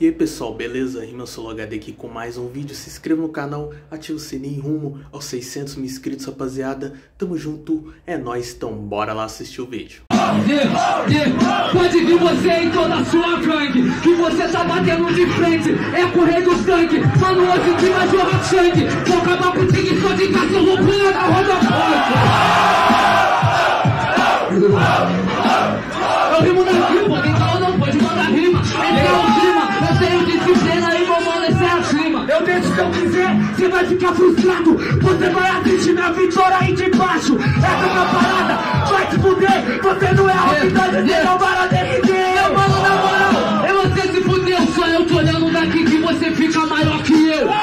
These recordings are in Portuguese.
E aí pessoal, beleza? Rima HD aqui com mais um vídeo. Se inscreva no canal, ative o sininho rumo aos 600 mil inscritos, rapaziada. Tamo junto, é nóis, então bora lá assistir o vídeo. Pode vir você em toda a sua gangue Que você tá batendo de frente É correr do sangue Mano, hoje que vai jorrar sangue Vou acabar com o tigre só de cachorro pula na roda Eu Eu deixo se eu quiser, você vai ficar frustrado. Você vai assistir minha vitória aí de baixo. Essa é a parada, vai te fuder. Você não é a realidade, você não vai derreter Meu mano, na moral, é você se fuder Só eu tô olhando daqui que você fica maior que eu. Mano,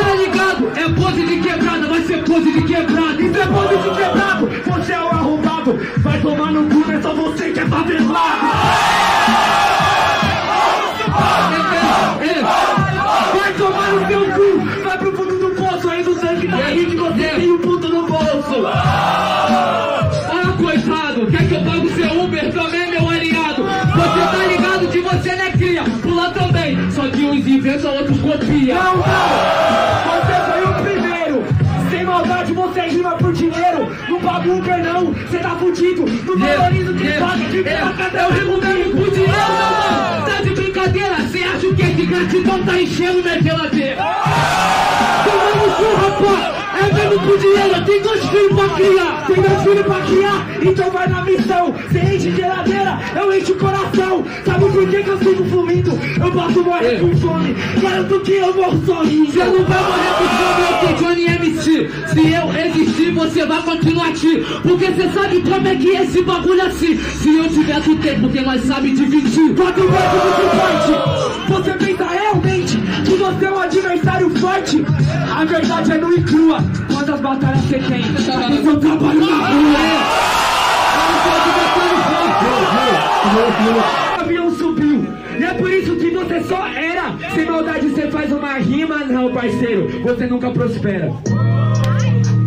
tá ligado? É pose de quebrada, vai ser pose de quebrada. Isso é pose de quebrado, copia. Não, não, você foi o primeiro. Sem maldade, você rima por dinheiro. Não paga Uber, não, você tá fudido. Não valoriza quem paga, que paga, eu rimo mesmo por dinheiro, meu mano. Tá de brincadeira, cê acha o que de gratidão tá enchendo minha geladeira? Tomando cu, rapaz! É mesmo por dinheiro, tem dois filhos pra criar Tem dois filhos pra criar, então vai na missão Cê enche geladeira, eu encho o coração Sabe por que que eu sigo? Eu posso morrer com fome, garanto que eu morro sorrindo Você não vai morrer com fome, eu sou Johnny MC Se eu existir, você vai continuar aqui. Porque cê sabe como é que é esse bagulho assim. Se eu tiver tu tem, porque nós sabe dividir. Quatro vezes muito forte. Você pensa realmente que você é um adversário forte? A verdade é nua e crua. Quantas batalhas você tem? Eu trabalho na rua. Eu não sou adversário forte uma rima Não parceiro, você nunca prospera.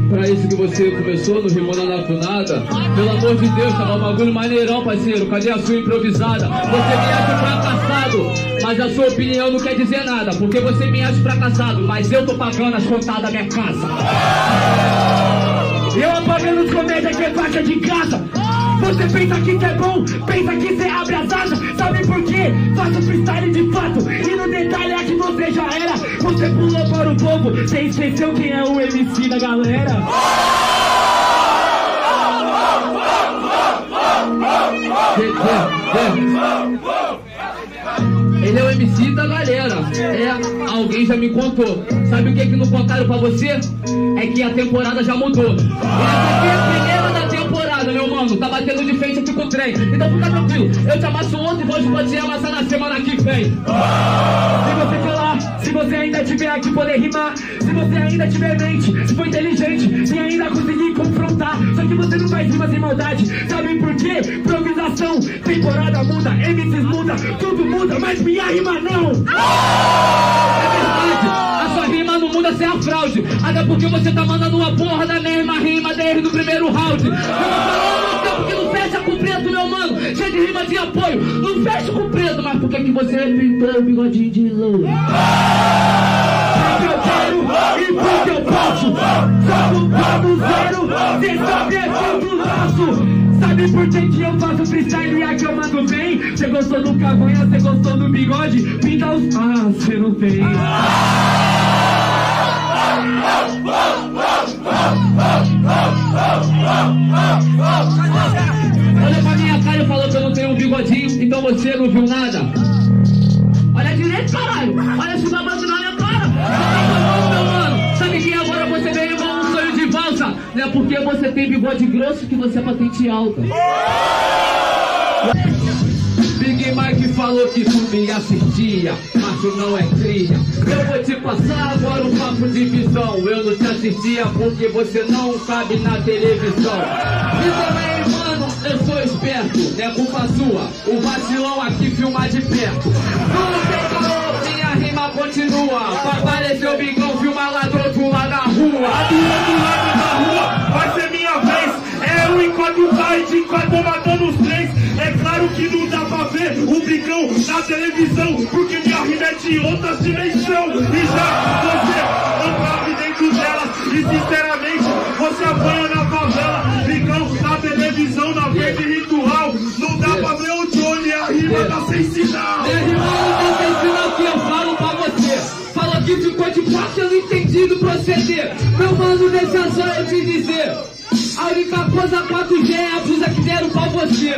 Pra isso que você começou no Rimona na Tunada Pelo amor de Deus, tava um bagulho maneirão, parceiro. Cadê a sua improvisada? Você me acha fracassado Mas a sua opinião não quer dizer nada Porque você me acha fracassado Mas eu tô pagando as contas da minha casa. Eu apagando os comédia que é faixa de casa Você pensa que isso é bom Pensa que você abre as asas. Sabe por quê? Faço freestyle de fato E no detalhe é você já era Você pulou para o povo Você esqueceu quem é o MC da galera Ele é o MC da galera. É, alguém já me contou. Sabe o que que não contaram pra você? É que a temporada já mudou. Essa aqui é a primeira da temporada, meu mano. Tá batendo de frente aqui com o trem. Então fica tranquilo. Eu te amasso ontem e hoje pode amassar na semana que vem. Se você falar, você ainda tiver aqui poder rimar, se você ainda tiver mente, se for inteligente e ainda conseguir confrontar, só que você não faz rima sem maldade, sabe por quê? Improvisação, temporada muda, MCs muda, tudo muda, mas minha rima não! É verdade. Não muda sem a fraude. Até porque você tá mandando uma porra da mesma rima desde o primeiro round. Eu tô falando tempo que não fecha com preto, meu mano. Cheio de rima de apoio. Não fecha com preto, mas por que você pintou o bigodinho de louro? Porque e porque eu posso, só do do zero, cê sabe é tudo nosso. Sabe por que que eu faço freestyle e aqui eu mando bem? Cê gostou do cavanha, cê gostou do bigode? Pinta os... Ah, cê não tem. Olha pra minha cara e falou que eu não tenho um bigodinho, então você não viu nada. Olha direito, caralho. Olha esse babado na minha cara. Meu mano. Sabe que agora você veio igual um sonho de valsa? Não é porque você tem bigode grosso que você é patente alta. Mike falou que tu me assistia, mas tu não é cria. Eu vou te passar agora um papo de visão. Eu não te assistia porque você não cabe na televisão. E também, mano, eu sou esperto, é culpa sua. O vacilão aqui filma de perto. Não tem calor, minha rima continua. Pra aparecer o bigão, filma lá do outro lado da rua. Cima do kite, quase matando os três. É claro que não dá pra ver o bicão na televisão, porque minha rima é de outras dimensão. E já você não cabe dentro delas. E sinceramente, você apanha na favela. Bicão na televisão, na verde ritual. Não dá pra ver o Johnny, a rima tá sem sinal. Meu irmão, tá sem sinal que eu falo pra você. Fala que ficou de quatro, eu não entendi do proceder. Meu mano, deixa só eu te dizer. A única coisa 4G é a blusa que deram pra você.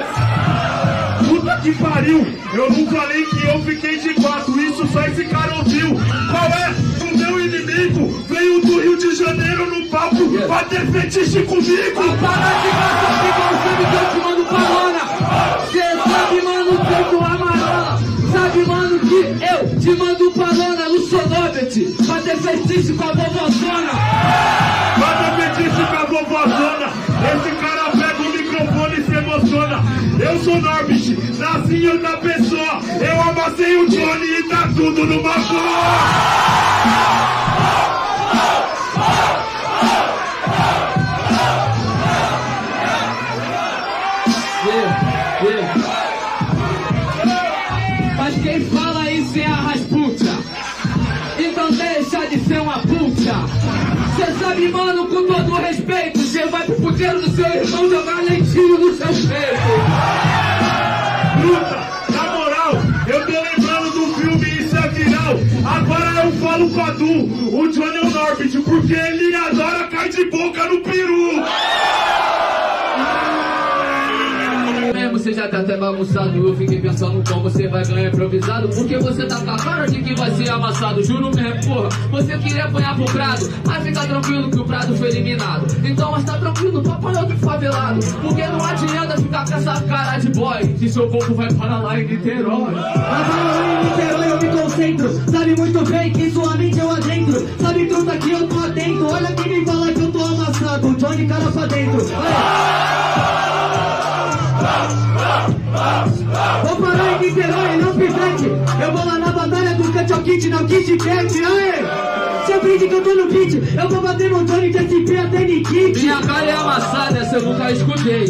Puta que pariu! Eu não falei que eu fiquei de quatro, isso só esse cara ouviu. Qual é? O meu inimigo veio do Rio de Janeiro no palco bater fetiche comigo! Para de gastar igual sabe que eu te mando parona. Cê sabe, mano, que eu tô amarela. Sabe, mano, que eu te mando parona no sonômetro. Bater fetiche com a vovozona. Esse cara pega o microfone e se emociona! Eu sou Norbit, nasci outra pessoa! Eu amassei o Johnny e tá tudo numa boa! Do seu irmão jogar leitinho no seu peito. Bruta, na moral, eu tô lembrando do filme Isso é Viral. Agora eu falo com a Du, o Johnny Norbit, porque ele adora cair de boca no peru. Você já tá até bagunçado, eu fiquei pensando como você vai ganhar improvisado. Porque você tá com a cara de que vai ser amassado, juro mesmo, porra. Você queria apanhar pro Prado, mas fica tranquilo que o Prado foi eliminado. Então, mas tá tranquilo, tu apanhou do favelado. Porque não adianta ficar com essa cara de boy, que seu corpo vai para lá em Niterói. Agora em Niterói eu me concentro Sabe muito bem que sua mente eu adentro Sabe truta que eu tô atento Olha quem me fala que eu tô amassado Johnny cara pra dentro Aê. Vou parar em Niterói, não pivete Eu vou lá na batalha do Cut ao Kit, não Kit Kat Aê! Você aprende que eu tô no beat Eu vou bater no Johnny de SP até Nikit Minha cara é amassada, essa eu nunca escutei.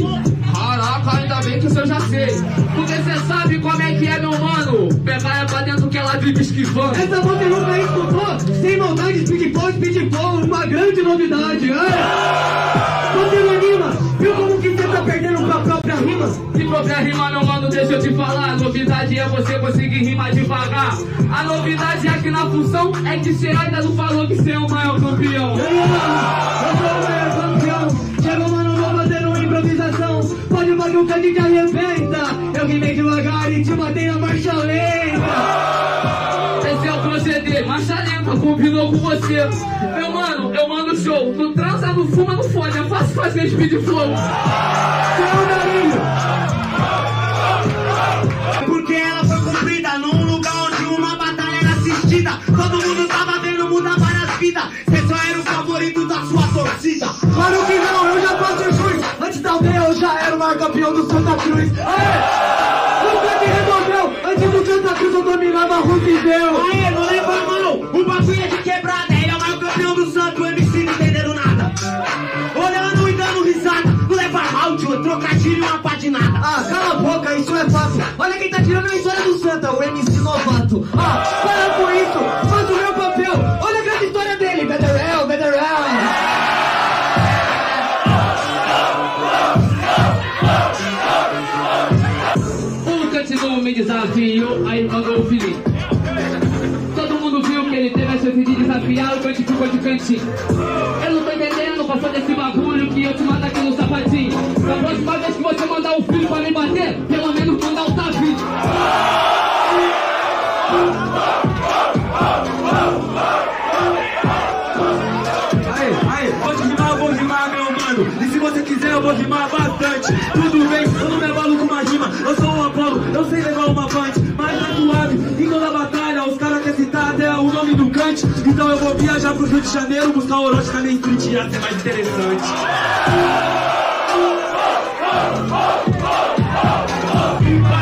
Caraca, ainda bem que isso eu já sei. Porque cê sabe como é que é, meu mano. Pegar é pra dentro que ela vive esquivando. Essa você nunca escutou? Sem maldade, speedball, speedball, uma grande novidade. Aê! Você não anima? Viu como perdendo pra própria rima? Se qualquer rima, meu mano, deixa eu te falar. A novidade é você conseguir rimar devagar. A novidade aqui na função é que você ainda não falou que você é o maior campeão. Mano? Eu sou o maior campeão. Chegou, mano, vou fazer uma improvisação. Pode bagulho que a gente arrebenta. Eu rimei devagar e te matei na marcha lenta. Esse é o proceder, marcha lenta, combinou com você. Meu mano, eu mando show. Tu transa, não fuma, não fode. É fácil fazer speed flow. Seu nariz. Porque ela foi cumprida num lugar onde uma batalha era assistida. Todo mundo tava vendo mudar várias vidas. Você só era o favorito da sua torcida. Claro que não, eu já faço jus. Antes da aldeia eu já era o maior campeão do Santa Cruz. Aê! Nunca me resolveu. Antes do Santa Cruz eu dominava a Roosevelt. Aê, tirando a história do Santa, o MC novato. Ah, para com isso, faz o meu papel. Olha a grande história dele, Bederel, Bederel. O Cantinu me desafiou, aí mandou o Felipe. Todo mundo viu que ele teve a chance de desafiar, o Cante ficou de cantinho. Eu não tô entendendo foi desse bagulho que eu te mando aqui no sapatinho. Da próxima vez que você mandar o filho pra me bater, vou rimar bastante. Tudo bem, eu não me abalo com uma rima. Eu sou um Apolo, eu sei levar uma punch. Mas tá suave, em toda batalha, os caras querem citar até o nome do Kant. Então eu vou viajar pro Rio de Janeiro, buscar Orochi na minha street, ia ser mais interessante.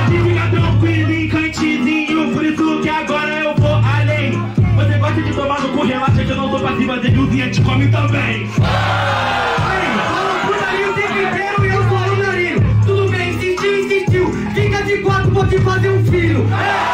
Ficar tranquilo em cantezinho, por isso que agora eu vou além. Você gosta de tomar no cu, relaxa que eu não tô passiva dele, o dia te come também. de fazer um filho. É.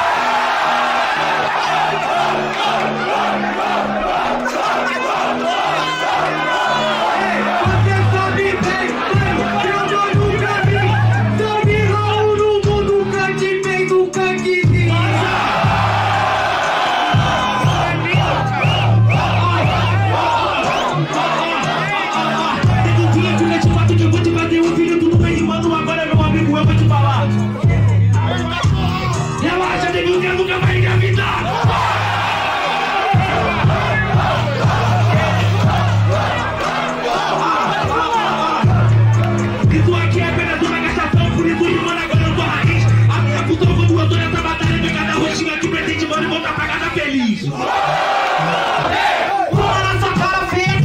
Fora na sua cara feia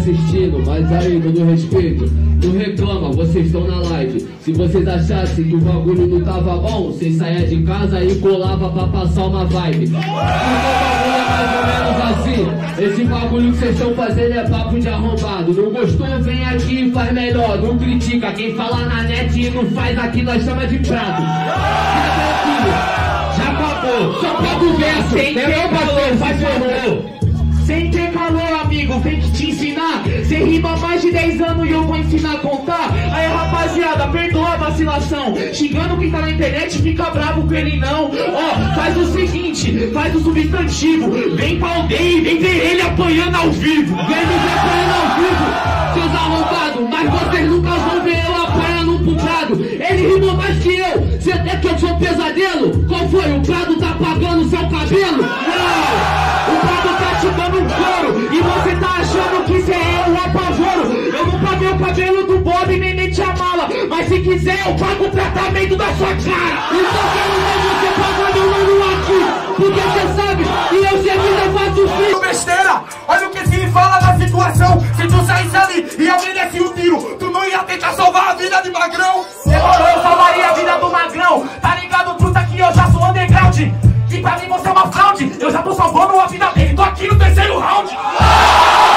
assistindo, mas aí, todo respeito. Não reclama, vocês estão na live. Se vocês achassem que o bagulho não tava bom, vocês saia de casa e colava pra passar uma vibe. Porque o bagulho é mais ou menos assim. Esse bagulho que vocês estão fazendo é papo de arrombado. Não gostou, vem aqui e faz melhor. Não critica. Quem fala na net e não faz aqui, nós chama de prato. Fica tranquilo. Já acabou. Só pega o verso. Parceiro, faz favor. Sem ter calor, amigo, vem que te ensinar. Cê rima mais de 10 anos e eu vou ensinar a contar. Aí, rapaziada, perdoa a vacilação. Xingando quem tá na internet, fica bravo com ele não. Ó, faz o seguinte, faz o substantivo. Vem pra aldeia e vem ver ele apanhando ao vivo. Vem ver apanhando ao vivo, seus arrombados. Mas vocês Mas se quiser, eu pago o tratamento da sua cara. Então quero ver você pagar meu mano aqui. Porque você sabe, e eu sempre faço frio. Besteira, olha o que se fala da situação. Se tu saísse ali e alguém desse um tiro, tu não ia tentar salvar a vida de Magrão. Demorou, eu salvaria a vida do Magrão. Tá ligado, truta, que eu já sou underground. E pra mim você é uma fraude. Eu já tô salvando a vida dele. Tô aqui no terceiro round. Ah!